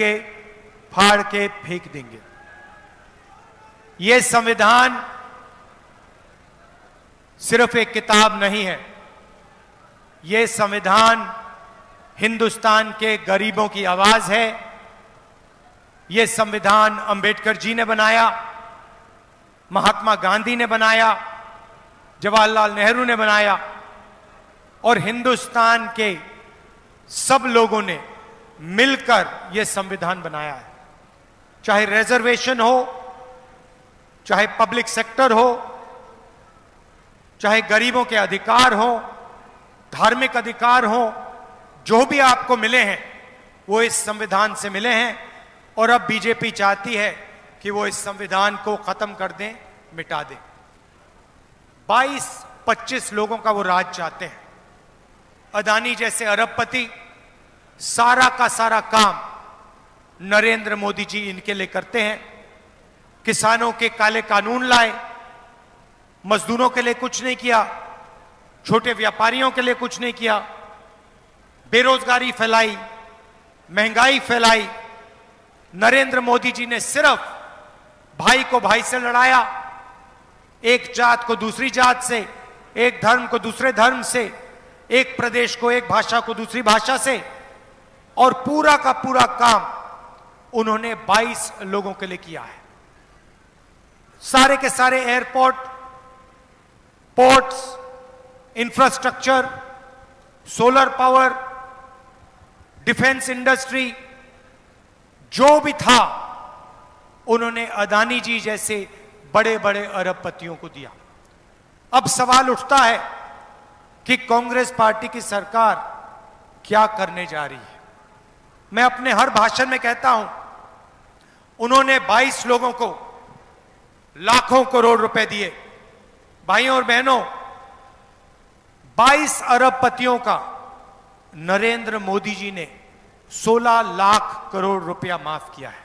के फाड़ के फेंक देंगे। यह संविधान सिर्फ़ एक किताब नहीं है। यह संविधान हिंदुस्तान के गरीबों की आवाज़ है। यह संविधान अंबेडकर जी ने बनाया, महात्मा गांधी ने बनाया, जवाहरलाल नेहरू ने बनाया और हिंदुस्तान के सब लोगों ने मिलकर यह संविधान बनाया है। चाहे रिजर्वेशन हो, चाहे पब्लिक सेक्टर हो, चाहे गरीबों के अधिकार हो, धार्मिक अधिकार हो, जो भी आपको मिले हैं, वो इस संविधान से मिले हैं और अब बीजेपी चाहती है कि वो इस संविधान को खत्म कर दें, मिटा दें। 22-25 लोगों का वो राज चाहते हैं। अदानी जैसे अरबपति सारा का सारा काम नरेंद्र मोदी जी इनके लिए करते हैं। किसानों के काले कानून लाए, मजदूरों के लिए कुछ नहीं किया, छोटे व्यापारियों के लिए कुछ नहीं किया, बेरोजगारी फैलाई, महँगाई फैलाई। नरेंद्र मोदी जी ने सिर्फ़ भाई को भाई से लड़ाया, एक जात को दूसरी जात से, एक धर्म को दूसरे धर्म से, एक प्रदेश को एक भाषा को दूसरी भाषा से और पूरा का पूरा काम उन्होंने 22 लोगों के लिए किया है। सारे के सारे airport, ports, infrastructure, solar power, defence industry, जो भी था, उन्होंने अदानी जी जैसे बड़े बड़े अरबपतियों को दिया। अब सवाल उठता है कि कांग्रेस पार्टी की सरकार क्या करने जा रही है? मैं अपने हर भाषण में कहता हूँ, उन्होंने 22 लोगों को लाखों करोड़ रुपए दिए। भाइयों और बहनों 22 अरबपतियों का नरेंद्र मोदी जी ने 16 लाख करोड़ रुपया माफ़ किया है।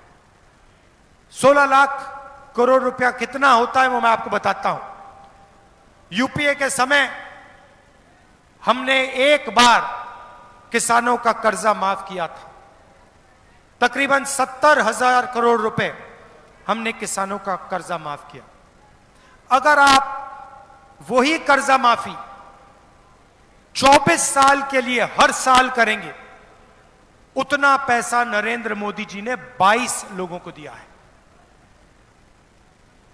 16 लाख करोड़ रुपया कितना होता है वो मैं आपको बताता हूँ। यूपीए के समय हमने एक बार किसानों का कर्जा माफ़ किया था। तकरीबन सत्तर हज़ार करोड़ रुपए हमने किसानों का कर्जा माफ़ किया। अगर आप वही कर्जा माफ़ी 24 साल के लिए हर साल करेंगे, उतना पैसा नरेंद्र मोदी जी ने 22 लोगों को दिया है।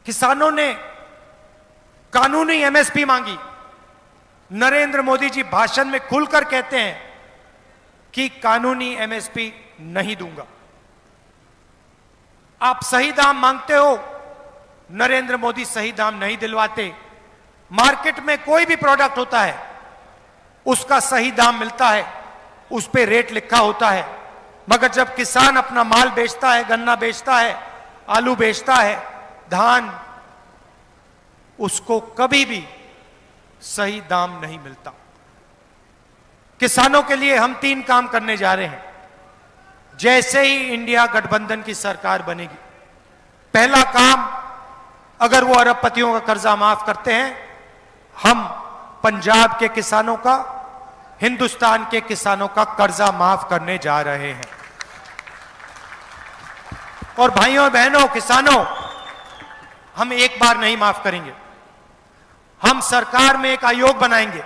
किसानों ने कानूनी एमएसपी मांगी। नरेंद्र मोदी जी भाषण में खुलकर कहते हैं कि कानूनी एमएसपी नहीं दूँगा। आप सही दाम मांगते हो, नरेंद्र मोदी सही दाम नहीं दिलवाते। मार्केट में कोई भी प्रोडक्ट होता है, उसका सही दाम मिलता है, उस पर रेट लिखा होता है। मगर जब किसान अपना माल बेचता है, गन्ना बेचता है, आलू बेचता है, धान, उसको कभी भी सही दाम नहीं मिलता। किसानों के लिए हम तीन काम करने जा रहे हैं। जैसे ही इंडिया गठबंधन की सरकार बनेगी, पहला काम अगर वो अरबपतियों का कर्जा माफ़ करते हैं, हम पंजाब के किसानों का, हिंदुस्तान के किसानों का कर्जा माफ़ करने जा रहे हैं। और भाइयों, बहनों, किसानों, हम एक बार नहीं माफ़ करेंगे। हम सरकार में एक आयोग बनाएँगे।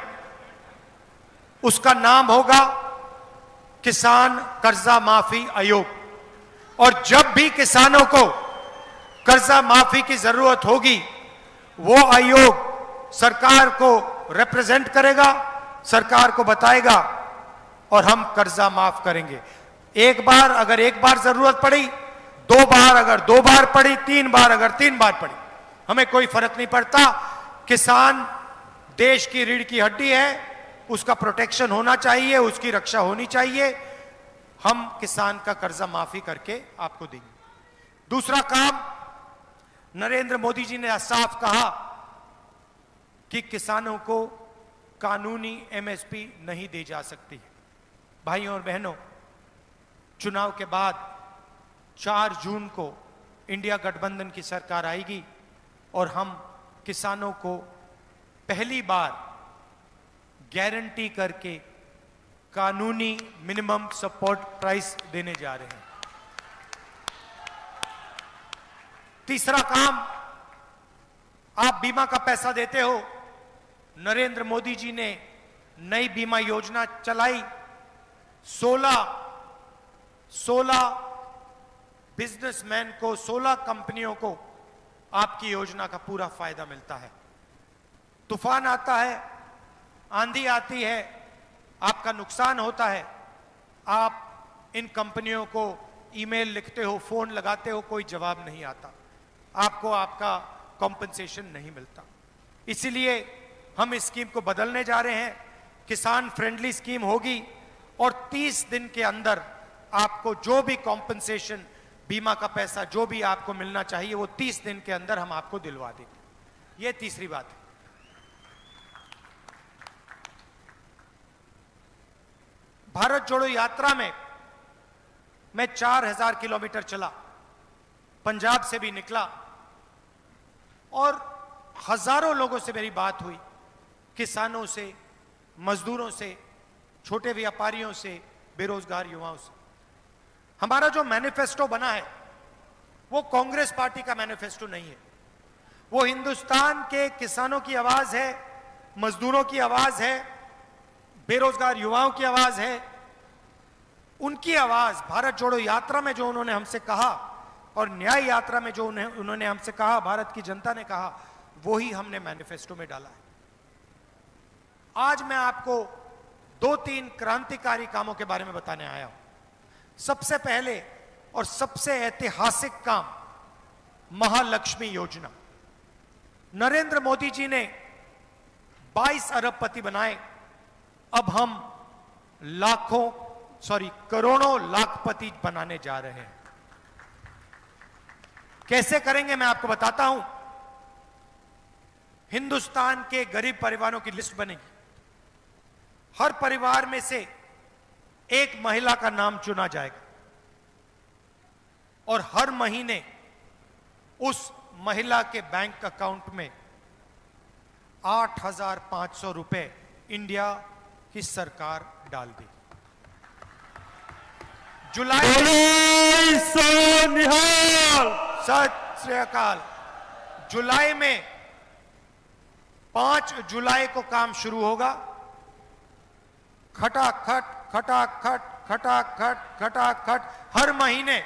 उसका नाम होगा किसान कर्जा माफ़ी आयोग। और जब भी किसानों को कर्जा माफ़ी की ज़रूरत होगी, वो आयोग सरकार को रिप्रेजेंट करेगा, सरकार को बताएगा और हम कर्जा माफ़ करेंगे। एक बार अगर एक बार ज़रूरत पड़ी, दो बार अगर दो बार पड़ी, तीन बार अगर तीन बार पड़ी, हमें कोई फ़र्क नहीं पड़ता। किसान देश की रीढ़ की हड्डी है उसका प्रोटेक्शन होना चाहिए, उसकी रक्षा होनी चाहिए। हम किसान का कर्जा माफ़ी करके आपको देंगे। दूसरा काम, नरेंद्र मोदी जी ने साफ़ कहा कि किसानों को कानूनी एमएसपी नहीं दी जा सकती। भाइयों और बहनों, चुनाव के बाद 4 जून को इंडिया गठबंधन की सरकार आएगी और हम किसानों को पहली बार गारंटी करके कानूनी मिनिमम सपोर्ट प्राइस देने जा रहे हैं। तीसरा काम, आप बीमा का पैसा देते हो। नरेंद्र मोदी जी ने नई बीमा योजना चलाई। 16 16 बिजनेसमैन को 16 कंपनियों को आपकी योजना का पूरा फ़ायदा मिलता है। तूफ़ान आता है आंधी आती है, आपका नुकसान होता है। आप इन कंपनियों को ईमेल लिखते हो, फ़ोन लगाते हो, कोई जवाब नहीं आता। आपको आपका कॉम्पनसेशन नहीं मिलता। इसीलिए हम इस स्कीम को बदलने जा रहे हैं। किसान फ्रेंडली स्कीम होगी और 30 दिन के अंदर आपको जो भी कॉम्पनसेशन बीमा का पैसा, जो भी आपको मिलना चाहिए, वो 30 दिन के अंदर हम आपको दिलवा देंगे। ये तीसरी बात है। भारत जोड़ो यात्रा में मैं चार हज़ार किलोमीटर चला, पंजाब से भी निकला और हज़ारों लोगों से मेरी बात हुई, किसानों से, मजदूरों से, छोटे व्यापारियों से, बेरोजगार युवाओं से। हमारा जो मैनिफेस्टो बना है, वो कांग्रेस पार्टी का मैनिफेस्टो नहीं है। वो हिंदुस्तान के किसानों की आवाज़ है, मजदूरों की आवाज़ है बेरोजगार युवाओं की आवाज़ है। उनकी आवाज़, भारत जोड़ो यात्रा में जो उन्होंने हमसे कहा और न्याय यात्रा में जो उन्हें, उन्होंने हमसे कहा, भारत की जनता ने कहा वो ही हमने मैनिफेस्टो में डाला है। आज मैं आपको दो तीन क्रांतिकारी कामों के बारे में बताने आया हूँ। सबसे पहले और सबसे ऐतिहासिक काम, महालक्ष्मी योजना। नरेंद्र मोदी जी ने 22 अरबपति बनाए अब हम लाखों सॉरी करोड़ों लाखपति बनाने जा रहे हैं। कैसे करेंगे मैं आपको बताता हूँ। हिंदुस्तान के गरीब परिवारों की लिस्ट बनेगी। हर परिवार में से एक महिला का नाम चुना जाएगा। और हर महीने उस महिला के बैंक अकाउंट में आठ हज़ार पाँच सौ रुपए इंडिया की सरकार डाल देगी जुलाई सत श्री अकाल। जुलाई में पाँच जुलाई को काम शुरू होगा। खटाखट खटाखट खटाखट खटाखट। हर महीने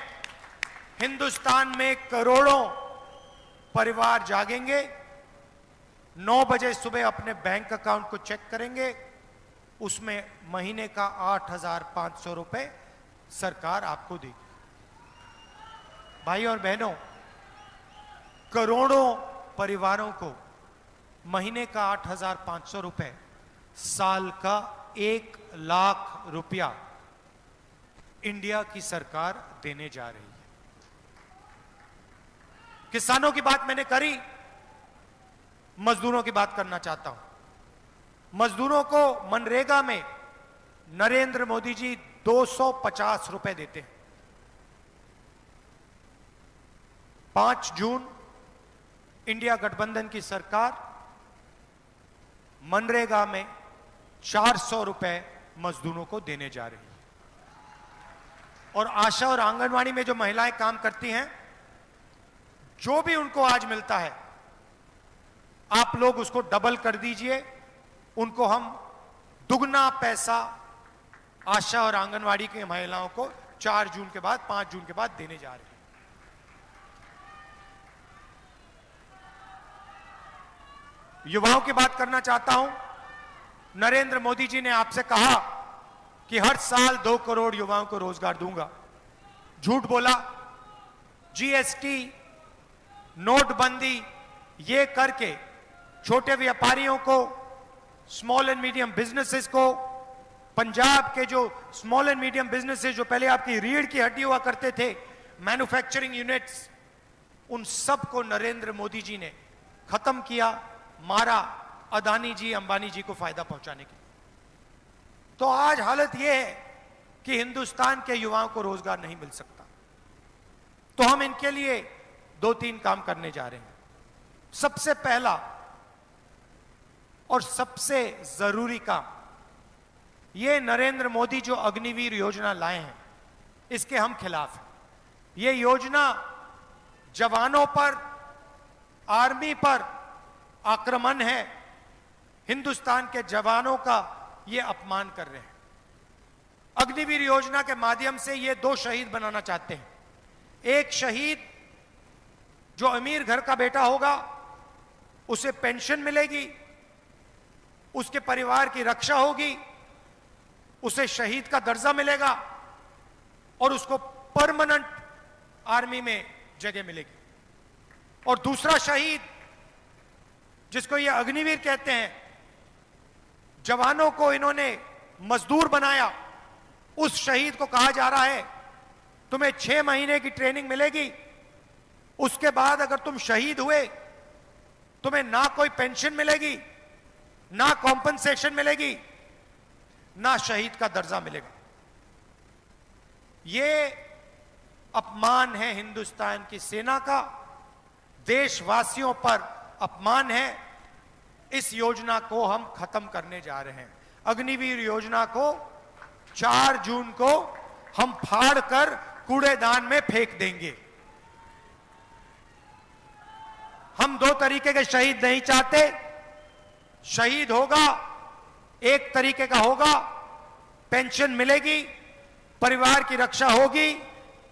हिंदुस्तान में करोड़ों परिवार जागेंगे। नौ बजे सुबह अपने बैंक अकाउंट को चेक करेंगे। उसमें महीने का आठ हज़ार पाँच सौ रुपए सरकार आपको देगी। भाई और बहनों, करोड़ों परिवारों को महीने का आठ हज़ार पाँच सौ रुपए साल का एक लाख रुपया इंडिया की सरकार देने जा रही है। किसानों की बात मैंने करी, मजदूरों की बात करना चाहता हूँ। मजदूरों को मनरेगा में नरेंद्र मोदी जी 250 रुपए देते हैं। पाँच जून, इंडिया गठबंधन की सरकार मनरेगा में 400 रुपए मजदूरों को देने जा रही है। और आशा और आंगनवाड़ी में जो महिलाएँ काम करती हैं, जो भी उनको आज मिलता है, आप लोग उसको डबल कर दीजिए। उनको हम दुगना पैसा आशा और आंगनवाड़ी की महिलाओं को चार जून के बाद, पाँच जून के बाद देने जा रहे हैं। युवाओं की बात करना चाहता हूँ। नरेंद्र मोदी जी ने आपसे कहा कि हर साल दो करोड़ युवाओं को रोज़गार दूँगा। झूठ बोला जीएसटी नोटबंदी, ये करके छोटे व्यापारियों को स्मॉल एंड मीडियम बिजनेसेस को, पंजाब के जो स्मॉल एंड मीडियम बिजनेसेस जो पहले आपकी रीढ़ की हड्डी हुआ करते थे मैन्युफैक्चरिंग यूनिट्स उन सबको नरेंद्र मोदी जी ने खत्म किया, मारा अदानी जी, अंबानी जी को फ़ायदा पहुँचाने के तो आज हालत यह है कि हिंदुस्तान के युवाओं को रोज़गार नहीं मिल सकता। तो हम इनके लिए दो तीन काम करने जा रहे हैं। सबसे पहला और सबसे ज़रूरी काम, ये नरेंद्र मोदी जो अग्निवीर योजना लाए हैं, इसके हम खिलाफ हैं। ये योजना जवानों पर, आर्मी पर आक्रमण है, हिंदुस्तान के जवानों का ये अपमान कर रहे हैं। अग्निवीर योजना के माध्यम से ये दो शहीद बनाना चाहते हैं। एक शहीद जो अमीर घर का बेटा होगा, उसे पेंशन मिलेगी उसके परिवार की रक्षा होगी, उसे शहीद का दर्जा मिलेगा और उसको परमानेंट आर्मी में जगह मिलेगी। और दूसरा शहीद, जिसको ये अग्निवीर कहते हैं, जवानों को इन्होंने मजदूर बनाया, उस शहीद को कहा जा रहा है, तुम्हें छह महीने की ट्रेनिंग मिलेगी, उसके बाद अगर तुम शहीद हुए, तुम्हें ना कोई पेंशन मिलेगी ना कॉम्पनसेशन मिलेगी, ना शहीद का दर्जा मिलेगा। यह अपमान है हिंदुस्तान की सेना का, देशवासियों पर अपमान है। इस योजना को हम खत्म करने जा रहे हैं। अग्निवीर योजना को 4 जून को हम फाड़ कर कूड़ेदान में फेंक देंगे। हम दो तरीके के शहीद नहीं चाहते शहीद होगा एक तरीके का होगा पेंशन मिलेगी परिवार की रक्षा होगी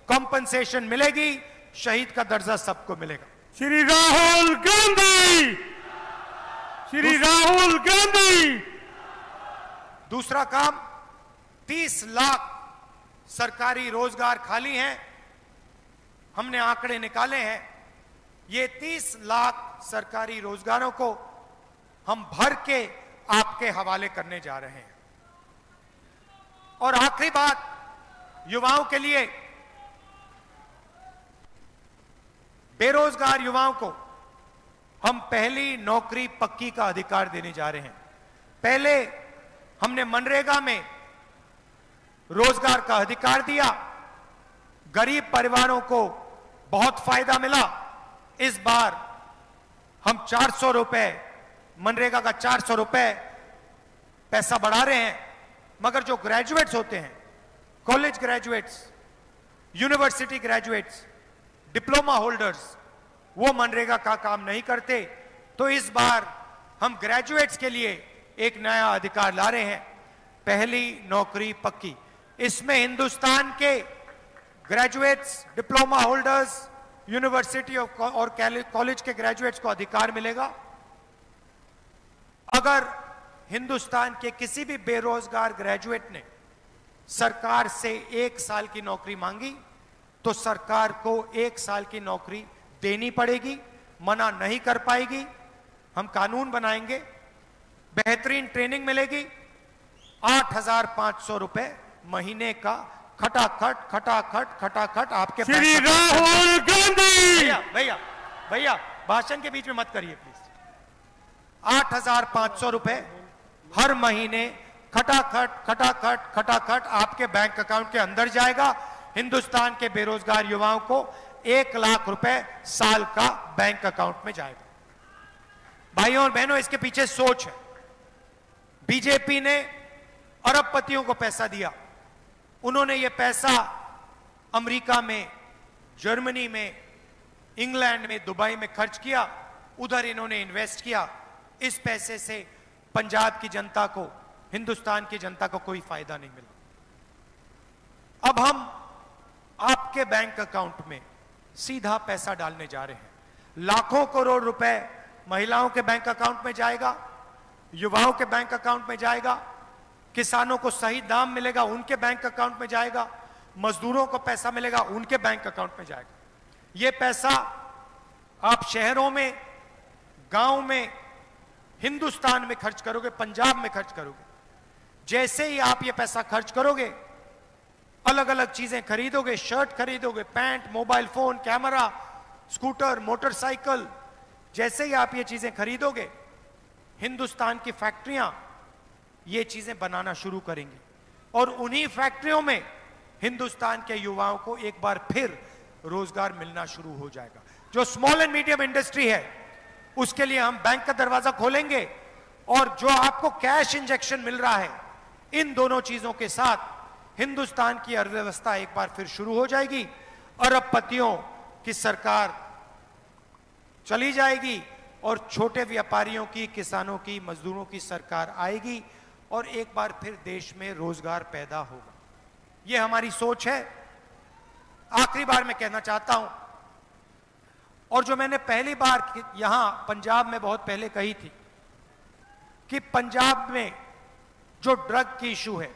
कॉम्पनसेशन मिलेगी शहीद का दर्जा सबको मिलेगा। श्री राहुल गांधी! श्री राहुल गांधी! दूसरा काम 30 लाख सरकारी रोज़गार खाली हैं हमने आंकड़े निकाले हैं ये 30 लाख सरकारी रोजगारों को हम भर के आपके हवाले करने जा रहे हैं। और आखिरी बात, युवाओं के लिए, बेरोजगार युवाओं को हम पहली नौकरी पक्की का अधिकार देने जा रहे हैं। पहले हमने मनरेगा में रोज़गार का अधिकार दिया, गरीब परिवारों को बहुत फ़ायदा मिला। इस बार हम 400 रुपए मनरेगा का 400 रुपए पैसा बढ़ा रहे हैं, मगर जो ग्रेजुएट्स होते हैं college graduates university graduates diploma holders वो मनरेगा का काम नहीं करते। तो इस बार हम ग्रेजुएट्स के लिए एक नया अधिकार ला रहे हैं। पहली नौकरी पक्की। इसमें हिंदुस्तान के ग्रेजुएट्स डिप्लोमा होल्डर्स यूनिवर्सिटी और कॉलेज के ग्रेजुएट्स को अधिकार मिलेगा। अगर हिंदुस्तान के किसी भी बेरोजगार ग्रेजुएट ने सरकार से एक साल की नौकरी मांगी तो सरकार को एक साल की नौकरी देनी पड़ेगी मना नहीं कर पाएगी। हम कानून बनाएँगे बेहतरीन ट्रेनिंग मिलेगी आठ हज़ार पाँच सौ रुपए महीने का खटाखट खटाखट खटाखट आपके श्री राहुल गांधी! भैया भैया भैया भाषण के बीच में मत करिए प्लीज़ आठ हज़ार पाँच सौ रुपए हर महीने खटाखट खटाखट खटाखट आपके बैंक अकाउंट के अंदर जाएगा। हिंदुस्तान के बेरोजगार युवाओं को एक लाख रुपए साल का बैंक अकाउंट में जाएगा। भाइयों और बहनों, इसके पीछे सोच है। बीजेपी ने अरबपतियों को पैसा दिया। उन्होंने यह पैसा अमेरिका में, जर्मनी में, इंग्लैंड में, दुबई में खर्च किया। उधर इन्होंने इन्वेस्ट किया। इस पैसे से पंजाब की जनता को, हिंदुस्तान की जनता को कोई फ़ायदा नहीं मिला। अब हम आपके बैंक अकाउंट में सीधा पैसा डालने जा रहे हैं। लाखों करोड़ रुपए महिलाओं के बैंक अकाउंट में जाएगा, युवाओं के बैंक अकाउंट में जाएगा, किसानों को सही दाम मिलेगा, उनके बैंक अकाउंट में जाएगा, मजदूरों को पैसा मिलेगा, उनके बैंक अकाउंट में जाएगा। यह पैसा आप शहरों में, गाँव में हिंदुस्तान में खर्च करोगे, पंजाब में खर्च करोगे। जैसे ही आप ये पैसा खर्च करोगे अलग अलग चीज़ें खरीदोगे, शर्ट खरीदोगे, pant, mobile phone, camera, scooter, motorcycle, जैसे ही आप ये चीज़ें खरीदोगे, हिंदुस्तान की फैक्ट्रियाँ ये चीज़ें बनाना शुरू करेंगी। और उन्हीं फैक्ट्रियों में हिंदुस्तान के युवाओं को एक बार फिर रोज़गार मिलना शुरू हो जाएगा। जो स्मॉल एंड मीडियम इंडस्ट्री है उसके लिए हम बैंक का दरवाज़ा खोलेंगे। और जो आपको कैश इंजेक्शन मिल रहा है, इन दोनों चीज़ों के साथ हिंदुस्तान की अर्थव्यवस्था एक बार फिर शुरू हो जाएगी अरबपतियों की सरकार चली जाएगी और छोटे व्यापारियों की, किसानों की, मजदूरों की सरकार आएगी और एक बार फिर देश में रोज़गार पैदा होगा। यह हमारी सोच है। आखिरी बार मैं कहना चाहता हूँ और जो मैंने पहली बार यहाँ पंजाब में बहुत पहले कही थी कि पंजाब में जो ड्रग की इशू है,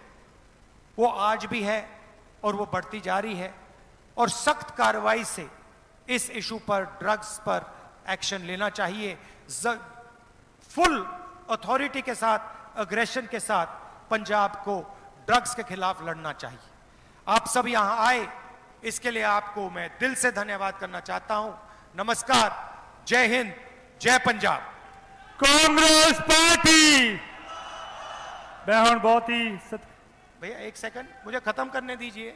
वो आज भी है और वो बढ़ती जा रही है और सख्त कार्रवाई से इस इशू पर ड्रग्स पर एक्शन लेना चाहिए। फुल अथॉरिटी के साथ अग्रेशन के साथ पंजाब को ड्रग्स के खिलाफ लड़ना चाहिए। आप सब यहाँ आए, इसके लिए आपको मैं दिल से धन्यवाद करना चाहता हूँ। नमस्कार जय हिंद जय पंजाब। कांग्रेस पार्टी। मैं हूँ बहुत ही सत... भैया एक सेकंड मुझे खत्म करने दीजिए।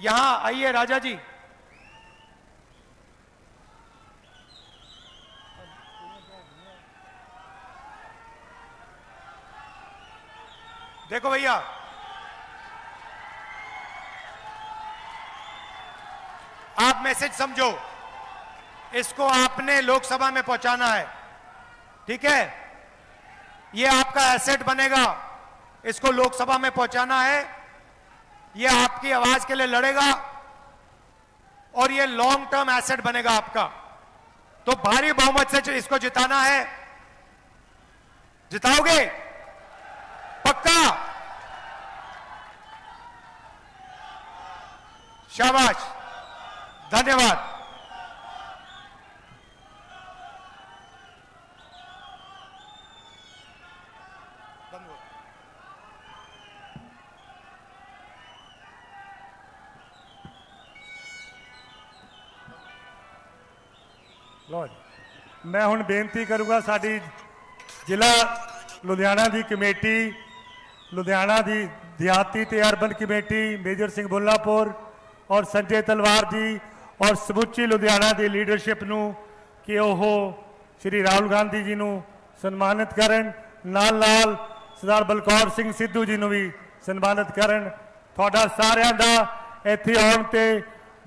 यहाँ आइए राजा जी। देखो भैया आप मैसेज समझो। इसको आपने लोकसभा में पहुंचाना है। ठीक है? ये आपका एसेट बनेगा। इसको लोकसभा में पहुंचाना है। ये आपकी आवाज़ के लिए लड़ेगा। और ये लॉन्ग टर्म एसेट बनेगा आपका। तो भारी बहुमत से इसको जिताना है। जिताओगे? पक्का? शाबाश। धन्यवाद ਲੋ ਮੈਂ ਹੁਣ ਬੇਨਤੀ ਕਰੂੰਗਾ ਸਾਡੀ ਜ਼ਿਲ੍ਹਾ ਲੁਧਿਆਣਾ ਦੀ ਕਮੇਟੀ ਲੁਧਿਆਣਾ ਦੀ ਦਿਹਾਤੀ ਤੇ ਅਰਬਨ ਕਮੇਟੀ ਮੇਜਰ ਸਿੰਘ ਬੁੱਲਾਪੁਰ ਔਰ ਸੰਜੇ ਤਲਵਾਰ ਜੀ ਔਰ ਸਮੁੱਚੀ ਲੁਧਿਆਣਾ ਦੀ ਲੀਡਰਸ਼ਿਪ ਨੂੰ ਕਿ ਉਹ ਸ਼੍ਰੀ ਰਾਹੁਲ ਗਾਂਧੀ ਜੀ ਨੂੰ ਸਨਮਾਨਿਤ ਕਰਨ, ਨਾਲ ਨਾਲ ਸਰਦਾਰ ਬਲਕੌਰ ਸਿੰਘ ਸਿੱਧੂ ਜੀ ਨੂੰ ਵੀ ਸਨਮਾਨਿਤ ਕਰਨ। ਤੁਹਾਡਾ ਸਾਰਿਆਂ ਦਾ ਇੱਥੇ ਆਉਣ ਤੇ